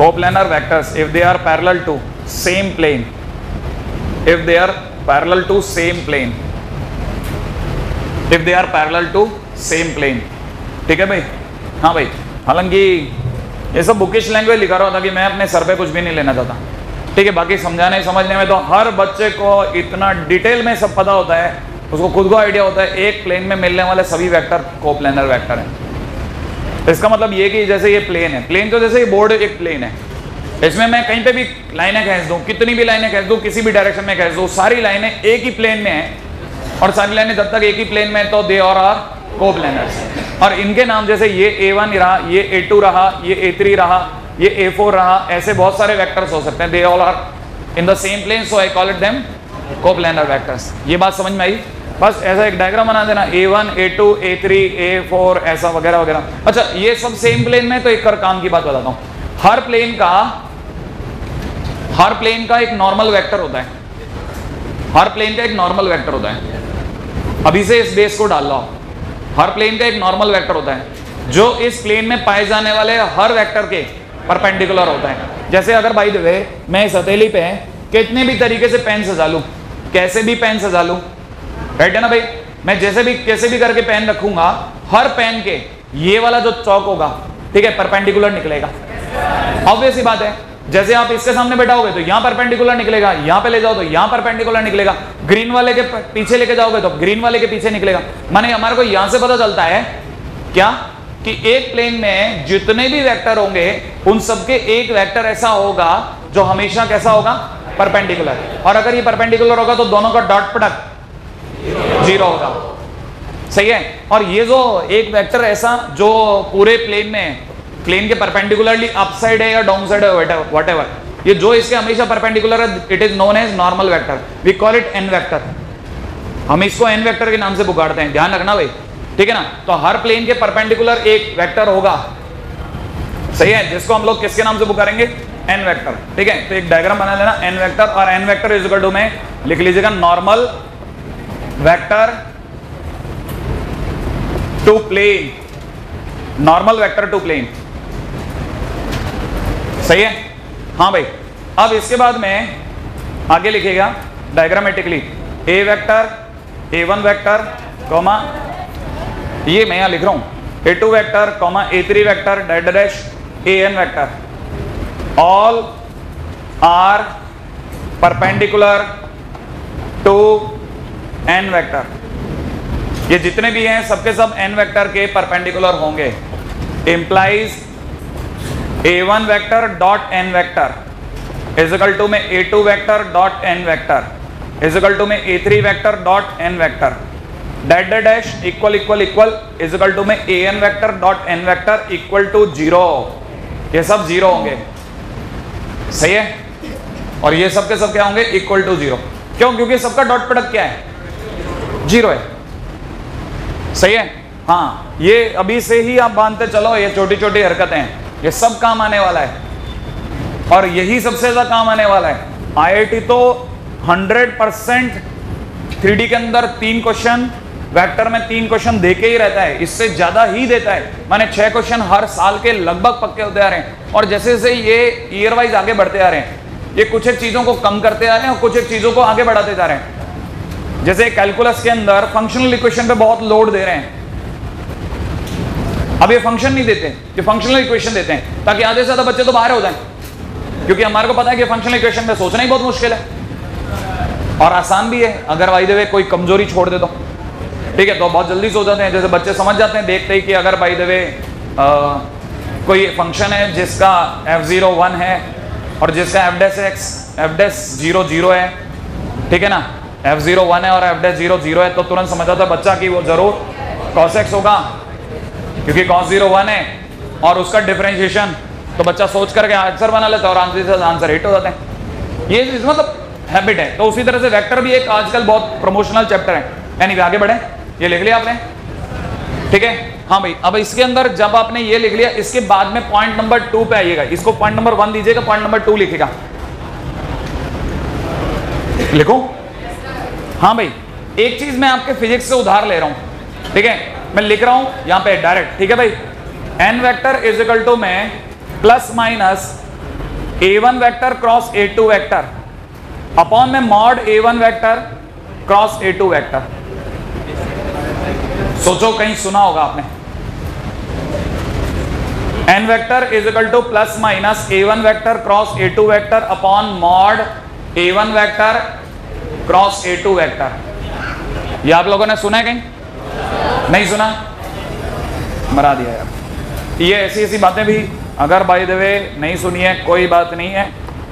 coplanar vectors if they are parallel to same plane if they are parallel to same plane if they are parallel to same plane ठीक है भाई हाँ भाई हालाँकि ये सब bookish language लिखा रहा था कि मैं अपने सर पे कुछ भी नहीं लेना चाहता ठीक है, बाकी समझाने, समझने में तो हर बच्चे को इतना डिटेल में सब पता होता है, उसको खुद को आइडिया होता है, एक प्लेन में मिलने वाले सभी वेक्टर को प्लेनर वेक्टर है। इसका मतलब ये कि जैसे ये प्लेन है प्लेन तो जैसे ये बोर्ड एक प्लेन है। इसमें मैं कहीं पे भी लाइनें खींच दूँ, कितनी भी लाइनें खींच दूँ, किसी भी डायरेक्शन में खींच दूँ, सारी लाइनें एक ही प्लेन में है, और सारी लाइनें जब तक एक ही प्लेन में है तो दे और आर को और इनके नाम जैसे ये ए वन रहा, ये ए टू रहा, ये ए थ्री रहा ये ए फोर रहा, ऐसे बहुत सारे वेक्टर्स हो सकते हैं। They all are in the same plane so I call it them को वेक्टर्स ये बात समझ में आई? बस ऐसा एक डायग्राम बना देना। A one a two a three a four ऐसा वगैरह वगैरह। अच्छा ये सब सेम प्लेन में तो एक कर काम की बात बताता हूँ। हर प्लेन का, हर प्लेन का एक नॉर्मल वेक्टर होता है। हर प्लेन का एक नॉर्मल वेक्टर होता है। अभी से इस बेस को डाल लो हर प्लेन का एक नॉर्मल वेक्टर होता है। जो इस प्लेन में पाए जाने वाले हर वेक्टर के परपेंडिकुलर होता है। जैसे अगर बाई द मैं इस हथेली पे कितने भी तरीके से पेन सजा लूँ, कैसे भी पेन सजा लूँ राइट है ना भाई? मैं जैसे भी, कैसे भी करके पेन रखूँगा, हर पेन के ये वाला जो चौक होगा, ठीक है परपेंडिकुलर निकलेगा। ऑब्वियस ही बात है, जैसे आप इसके सामने बैठाओगे तो यहाँ परपेंडिकुलर निकलेगा, यहाँ पे ले जाओ तो यहाँ परपेंडिकुलर निकलेगा। ग्रीन वाले के पीछे लेके जाओगे तो ग्रीन वाले के पीछे निकलेगा। माने हमारे को यहाँ से पता चलता है, क्या? कि एक प्लेन में जितने भी वेक्टर होंगे, उन सबके एक वेक्टर ऐसा होगा जो हमेशा कैसा होगा? परपेंडिकुलर और अगर ये परपेंडिकुलर होगा तो दोनों का डॉट प्रोडक्ट ज़ीरो होगा। सही है? और ये जो एक वेक्टर ऐसा जो पूरे प्लेन में प्लेन के परपेंडिकुलरली अपसाइड है या डाउन साइड है वट ये जो इसके हमेशा परपेंडिकुलर है it is known as normal vector we call it n vector हम इसको एन वेक्टर के नाम से पुकारते हैं। ध्यान रखना भाई। ठीक है ना? तो हर प्लेन के परपेंडिकुलर एक वेक्टर होगा। सही है? जिसको हम लोग किसके नाम से पुकारेंगे एन वेक्टर ठीक है? तो एक डायग्राम बना लेना एन वेक्टर और n vector is equal to में लिख लीजिएगा normal vector to plane normal vector to plane सही है? हाँ भाई। अब इसके बाद में आगे लिखेगा diagrammatically a vector a one vector comma ये मैं यहाँ लिख रहा हूँ। A two vector comma a three vector dead dash a n vector all are perpendicular to n vector ये जितने भी हैं, सबके सब एन वैक्टर के परपेंडिकुलर होंगे। Implies a one vector dot n vector equal to में a two vector dot n vector equal to में a three vector dot n vector dot dash equal equal equal equal to में a n vector dot n vector equal to zero ये सब zero होंगे। सही है? और ये सब के सब क्या होंगे? इक्वल टू ज़ीरो क्यों? क्योंकि सबका डॉट प्रोडक्ट क्या है? ज़ीरो है। सही है? हाँ ये अभी से ही आप बांधते चलो, ये छोटी छोटी हरकतें हैं। ये सब काम आने वाला है। और यही सबसे ज़्यादा काम आने वाला है। आईआईटी तो 100 परसेंट थ्री के अंदर तीन क्वेश्चन वेक्टर में तीन क्वेश्चन दे के ही रहता है, इससे ज़्यादा ही देता है। माने छह क्वेश्चन हर साल के लगभग पक्के होते आ रहे हैं और जैसे जैसे ये ईयर वाइज आगे बढ़ते आ रहे हैं, ये कुछ एक चीज़ों को कम करते आ रहे हैं और कुछ एक चीज़ों को आगे बढ़ाते जा रहे हैं। जैसे कैलकुलस के अंदर फंक्शनल इक्वेशन पे बहुत लोड दे रहे हैं। अब ये फ़ंक्शन नहीं देते, ये फंक्शनल इक्वेशन देते हैं, ताकि आधे से ज़्यादा बच्चे तो बाहर हो जाए। क्योंकि हमारे को पता है कि फंक्शनल इक्वेशन में सोचना ही बहुत मुश्किल है। और आसान भी है, अगर वाई देवे कोई कमज़ोरी छोड़ दे तो। ठीक है तो बहुत जल्दी सो जाते हैं। जैसे बच्चे समझ जाते हैं, देखते ही कि अगर बाई देवे कोई फ़ंक्शन है जिसका एफ़ ज़ीरो वन है और जिसका f dash x f dash zero zero है, ठीक है ना? एफ़ ज़ीरो वन है और एफ़ डेस ज़ीरो ज़ीरो है तो तुरंत समझ जाता है बच्चा कि वो ज़रूर कॉस एक्स होगा, क्योंकि कॉस ज़ीरो वन है और उसका डिफ्रेंशिएशन तो बच्चा सोच करके आंसर बना लेता है और आंसर आंसर हिट हो जाते हैं। ये मतलब हैबिट है। तो उसी तरह से वेक्टर भी एक आजकल बहुत प्रमोशनल चैप्टर है। यानी आगे बढ़े। ये लिख लिया आपने? ठीक है? हाँ भाई, अब इसके अंदर जब आपने ये लिख लिया, इसके बाद में पॉइंट नंबर टू पे आइएगा। इसको पॉइंट नंबर वन दीजिएगा पॉइंट नंबर टू लिखेगा। लिखो? हाँ भाई, एक चीज़ मैं आपके फिजिक्स से उधार ले रहा हूँ। ठीक है? मैं लिख रहा हूँ यहाँ पे डायरेक्ट ठीक है भाई? N vector is equal to में plus minus a one vector cross a two vector upon में mod a one vector cross a two vector सोचो कहीं सुना होगा आपने। N vector is equal to plus minus a one vector cross a two vector upon mod a one vector cross a two vector ये आप लोगों ने सुना है कहीं? नहीं सुना? मरा दिया यार। ये ऐसी ऐसी बातें भी अगर बाई देवे नहीं सुनी है, कोई बात नहीं है,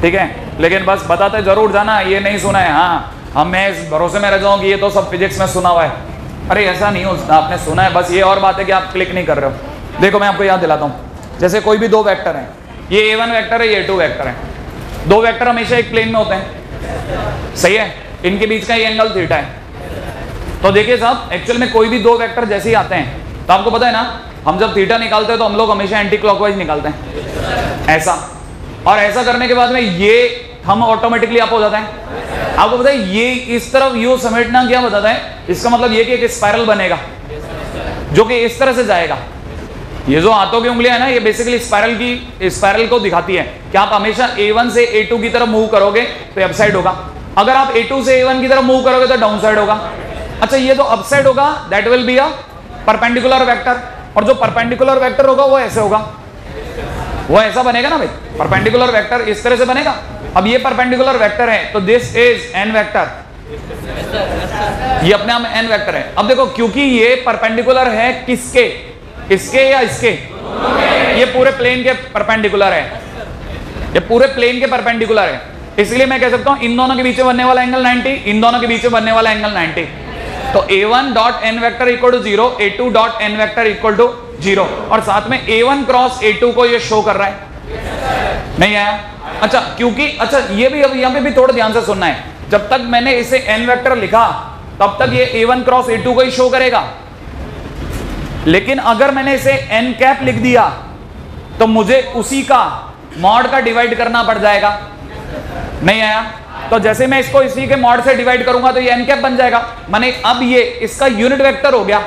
ठीक है? लेकिन बस बताते ज़रूर जाना, ये नहीं सुना है हाँ। हम मैं इस भरोसे में रह जाऊँ कि ये तो सब फिजिक्स में सुना हुआ है। अरे, ऐसा नहीं हो, आपने सुना है, बस ये और बात है कि आप क्लिक नहीं कर रहे हो। देखो, मैं आपको याद दिलाता हूँ। जैसे कोई भी दो वैक्टर हैं, ये ए वन वैक्टर है, ये टू वैक्टर है। दो वैक्टर हमेशा एक प्लेन में होते हैं। सही है? इनके बीच का ये एंगल थीटा है। तो देखिए साहब एक्चुअल में कोई भी दो वेक्टर जैसे ही आते हैं तो आपको पता है ना, हम जब थीटा निकालते हैं तो हम लोग हमेशा एंटी क्लॉकवाइज निकालते हैं। ऐसा। और ऐसा करने के बाद में ये हम ऑटोमेटिकली आप हो जाता है। आपको पता ये इस तरफ़ यू समेटना क्या बताता है? इसका मतलब ये कि एक स्पाइरल बनेगा, जो कि इस तरह से जाएगा। ये जो हाथों की उंगलियाँ है ना, ये बेसिकली स्पाइरल की स्पाइरल को दिखाती है कि आप हमेशा A1 से A2 की तरफ़ मूव करोगे तो अपसाइड होगा। अगर आप A2 से A1 की तरफ़ मूव करोगे तो डाउन साइड होगा। अच्छा ये जो अपसाइड होगा that will be a perpendicular vector और जो परपेंडिकुलर वेक्टर होगा, वो ऐसे होगा। वो ऐसा बनेगा ना भाई परपेंडिकुलर वेक्टर इस तरह से बनेगा। अब ये परपेंडिकुलर वेक्टर है तो दिस इज़ एन वेक्टर ये अपने आप एन वेक्टर है. अब देखो, क्योंकि ये परपेंडिकुलर है किसके? इसके या इसके? ये पूरे प्लेन के परपेंडिकुलर है. ये पूरे प्लेन के परपेंडिकुलर है. इसलिए मैं कह सकता हूँ, इन दोनों के बीच में बनने वाला एंगल 90 इन दोनों के बीच में बनने वाला एंगल 90 तो a1 dot n vector equal to zero a two dot n vector equal to zero और साथ में a1 क्रॉस a2 को ये शो कर रहा है. नहीं आया? अच्छा क्योंकि अच्छा ये भी अब यहाँ पे भी थोड़ा ध्यान से सुनना है। जब तक मैंने इसे एन वेक्टर लिखा, तब तक ये a1 क्रॉस a2 को ही शो करेगा। लेकिन अगर मैंने इसे एन कैप लिख दिया तो मुझे उसी का मॉड का डिवाइड करना पड़ जाएगा। नहीं आया? तो जैसे मैं इसको इसी के मॉड से डिवाइड करूँगा तो ये एन कैप बन जाएगा। माने अब ये इसका यूनिट वेक्टर हो गया।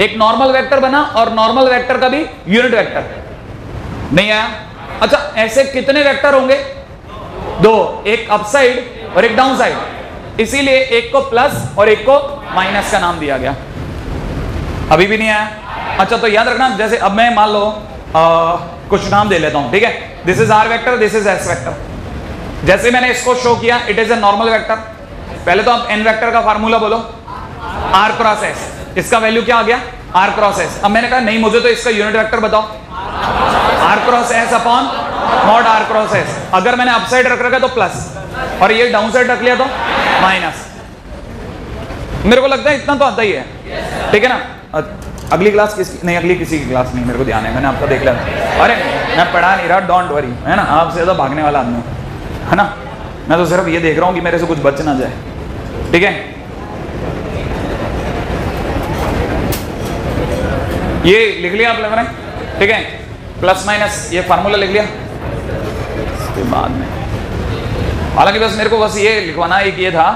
एक नॉर्मल वेक्टर बना और नॉर्मल वेक्टर का भी यूनिट वेक्टर नहीं आया? अच्छा ऐसे कितने वेक्टर होंगे? दो एक अपसाइड और एक डाउन साइड इसीलिए एक को प्लस और एक को माइनस का नाम दिया गया। अभी भी नहीं आया? अच्छा तो याद रखना जैसे अब मैं मान लो आ, कुछ नाम दे लेता हूँ ठीक है? This is r vector this is s vector जैसे मैंने इसको शो किया it is a normal vector पहले तो आप एन वेक्टर का फार्मूला बोलो। आर क्रॉस एस इसका वैल्यू क्या आ गया? आर क्रॉस एस अब मैंने कहा नहीं मुझे तो इसका यूनिट वेक्टर बताओ। R cross s upon not r cross s अगर मैंने अपसाइड रख रखा तो प्लस और ये डाउन साइड रख लिया तो माइनस मेरे को लगता है इतना तो आता ही है. ठीक है ना? अगली क्लास किसकी? नहीं, अगली किसी की क्लास नहीं, मेरे को ध्यान है. मैंने आपका देख लिया. अरे, मैं पढ़ा नहीं रहा डोंट वरी है ना? आपसे ज़्यादा भागने वाला आदमी है ना? मैं तो सिर्फ़ ये देख रहा हूँ कि मेरे से कुछ बच ना जाए. ठीक है? ये लिख लिया आप लोगों ने? ठीक है? प्लस माइनस, ये फार्मूला लिख लिया। इसके बाद में। हालाँकि बस मेरे को बस ये लिखवाना एक ये था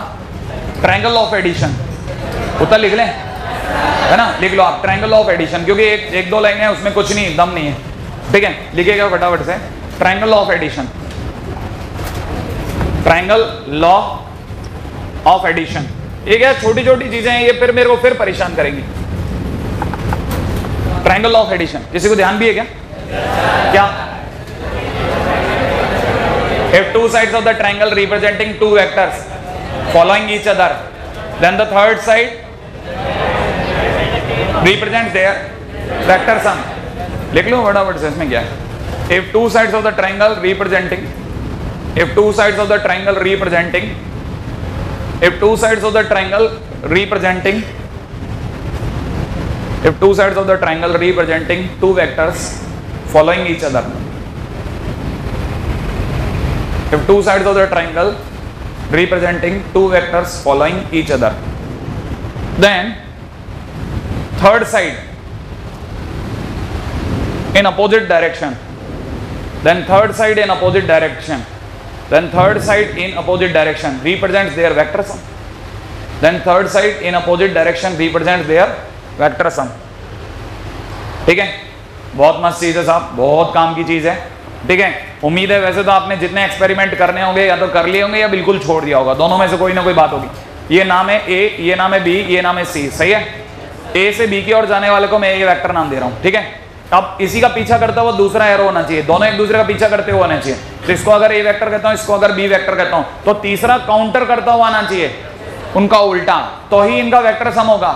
ट्रायंगल ऑफ़ एडिशन उतना लिख लें, है ना? लिख लो आप ट्रायंगल ऑफ़ एडिशन क्योंकि एक एक दो लाइन है, उसमें कुछ नहीं, दम नहीं है। ठीक है? लिखेगा फटाफट से। Triangle of addition triangle law of addition ये क्या छोटी छोटी चीज़ें हैं, ये फिर मेरे को फिर परेशान करेंगी। ट्रायंगल ऑफ़ एडिशन किसी को ध्यान भी है क्या? क्या? If two side of the triangle representing two vectors following each other then the third side represent their vector sum लिख लो फटाफट से, इसमें क्या if two side of the triangle representing if two side of the triangle representing if two side of the triangle representing if two side of the triangle representing two vectors following each other if two sides of the triangle representing two vectors following each other then third side in opposite direction then third side in opposite direction then third side in opposite direction represents their vector sum then third side in opposite direction represents their vector sum ठीक है बहुत मस्त चीज़ है साहब, बहुत काम की चीज़ है। ठीक है, उम्मीद है वैसे तो आपने जितने एक्सपेरिमेंट करने होंगे या तो कर लिए होंगे या बिल्कुल छोड़ दिया होगा, दोनों में से कोई ना कोई बात होगी। ये नाम है ए ये नाम है बी ये नाम है सी सही है? ए से बी की ओर जाने वाले को मैं ये वेक्टर नाम दे रहा हूँ, ठीक है? अब इसी का पीछा करता हुआ दूसरा एरो होना चाहिए, दोनों एक दूसरे का पीछा करते हुए होना चाहिए। तो इसको अगर ए वेक्टर कहता हूँ, इसको अगर बी वेक्टर कहता हूँ तो तीसरा काउंटर करता हुआ आना चाहिए, उनका उल्टा तो ही इनका वेक्टर सम होगा।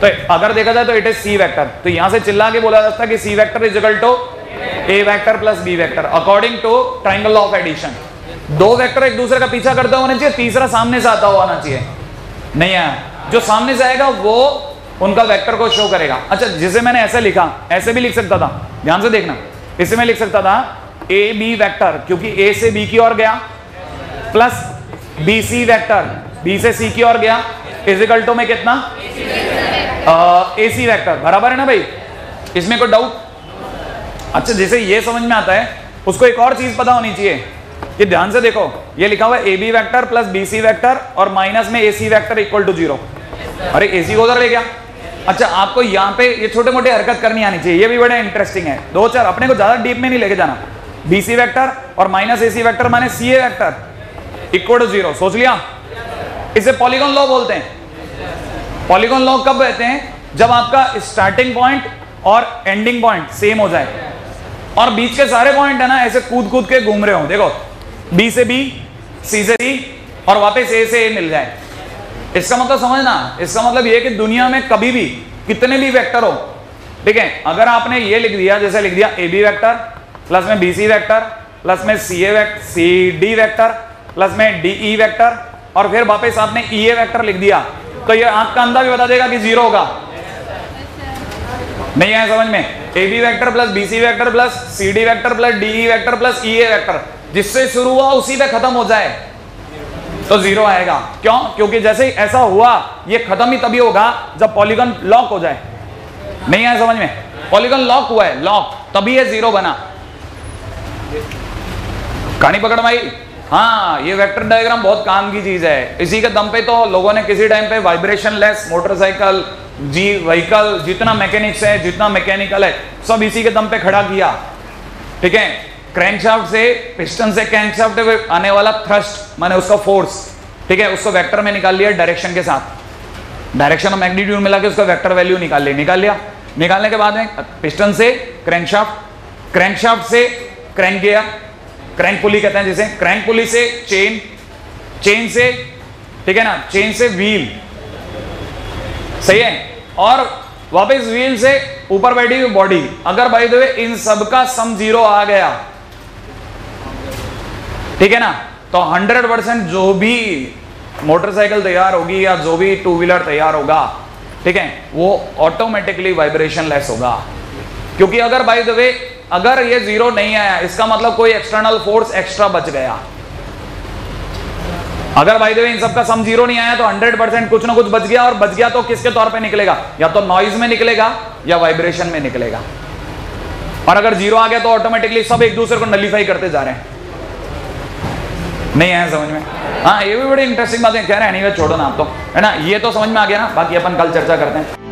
तो अगर देखा जाए तो इट इज़ सी वेक्टर तो यहाँ से चिल्ला के बोला जाता है कि c vector is equal to a vector plus b vector according to triangle of addition दो वेक्टर एक दूसरे का पीछा करते होना चाहिए, तीसरा सामने से आता हुआ आना चाहिए। नहीं है। जो सामने से आएगा, वो उनका वेक्टर को शो करेगा। अच्छा जिसे मैंने ऐसे लिखा, ऐसे भी लिख सकता था। ध्यान से देखना। इसे मैं लिख सकता था ए बी वैक्टर क्योंकि ए से बी की ओर गया plus B C vector B से सी की ओर गया इजिकल टू में कितना? ए सी वैक्टर बराबर है ना भाई? इसमें कोई डाउट अच्छा जैसे ये समझ में आता है, उसको एक और चीज़ पता होनी चाहिए। कि ध्यान से देखो, ये लिखा हुआ है a b vector plus b c vector और माइनस में a c vector equal to zero अरे ए सी को उधर ले गया। अच्छा आपको यहाँ पे ये छोटे मोटे हरकत करनी आनी चाहिए। ये भी बड़ा इंटरेस्टिंग है। दो चार, अपने को ज़्यादा डीप में नहीं लेके जाना। बी सी वैक्टर और माइनस ए सी वैक्टर माने c a vector equal to zero सोच लिया? इसे पॉलीगॉन लॉ बोलते हैं। पॉलीगॉन लॉ कब कहते हैं? जब आपका स्टार्टिंग पॉइंट और एंडिंग पॉइंट सेम हो जाए। और बीच के सारे पॉइंट है ना, ऐसे कूद कूद के घूम रहे हो। देखो बी से बी सी से सी और वापस ए से ए मिल जाए। इसका मतलब समझना। इसका मतलब ये कि दुनिया में कभी भी कितने भी वेक्टर हो, ठीक है, अगर आपने ये लिख दिया, जैसे लिख दिया ए बी वैक्टर प्लस में बी सी वैक्टर प्लस में c a c d vector plus में डी ई वैक्टर और फिर वापस आपने ई ए वैक्टर लिख दिया तो ये आँख का अंदा भी बता देगा कि ज़ीरो होगा। नहीं आया समझ में? A b vector plus b c vector plus c d vector plus d vector plus e a vector जिससे शुरू हुआ, उसी पे खत्म हो जाए। तो ज़ीरो आएगा। क्यों? क्योंकि जैसे ही ऐसा हुआ, ये खत्म ही तभी होगा जब पॉलीगन लॉक हो जाए। नहीं आया समझ में? पॉलीगन लॉक हुआ है लॉक तभी ये ज़ीरो बना। कहानी पकड़ भाई। हाँ ये वेक्टर डायग्राम बहुत काम की चीज़ है। इसी के दम पे तो लोगों ने किसी टाइम पे वाइब्रेशन लेस मोटरसाइकिल जी व्हीकल जितना मैकेनिक्स है, जितना मैकेनिकल है, सब इसी के दम पे खड़ा किया। ठीक है? क्रैंकशाफ्ट से पिस्टन से क्रैंकशाफ्ट आने वाला थ्रस्ट माने उसका फोर्स ठीक है? उसको वेक्टर में निकाल लिया डायरेक्शन के साथ। डायरेक्शन और मैग्नीट्यूड मिला के उसका वेक्टर वैल्यू निकाल लिया। निकाल लिया। निकालने के बाद में पिस्टन से क्रैंकशाफ्ट क्रैंकशाफ्ट से क्रैंक गियर क्रैंक पुली कहते हैं जिसे। क्रैंक पुली से चेन चेन से, ठीक है ना? चेन से व्हील सही है? और वापस व्हील से ऊपर बैठी हुई बॉडी अगर भाई दे इन सब का सम ज़ीरो आ गया, ठीक है ना? तो 100 परसेंट जो भी मोटरसाइकिल तैयार होगी या जो भी टू व्हीलर तैयार होगा, ठीक है? वो ऑटोमेटिकली वाइब्रेशन लेस होगा। क्योंकि अगर बाई द वे अगर ये ज़ीरो नहीं आया, इसका मतलब कोई एक्सटर्नल फोर्स एक्स्ट्रा बच गया। अगर बाय द वे इन सबका सम ज़ीरो नहीं आया तो 100 परसेंट कुछ ना कुछ बच गया, और बच गया तो किसके तौर पे निकलेगा? या तो नॉइज़ में निकलेगा, या वाइब्रेशन में निकलेगा। और अगर ज़ीरो आ गया तो ऑटोमेटिकली सब एक दूसरे को नलीफाई करते जा रहे हैं। नहीं आया समझ में? हाँ ये भी बड़ी इंटरेस्टिंग बात है कह रहे हैं। छोड़ो ना आप तो। है ना? ये तो समझ में आ गया ना? बाकी अपन कल चर्चा करते हैं।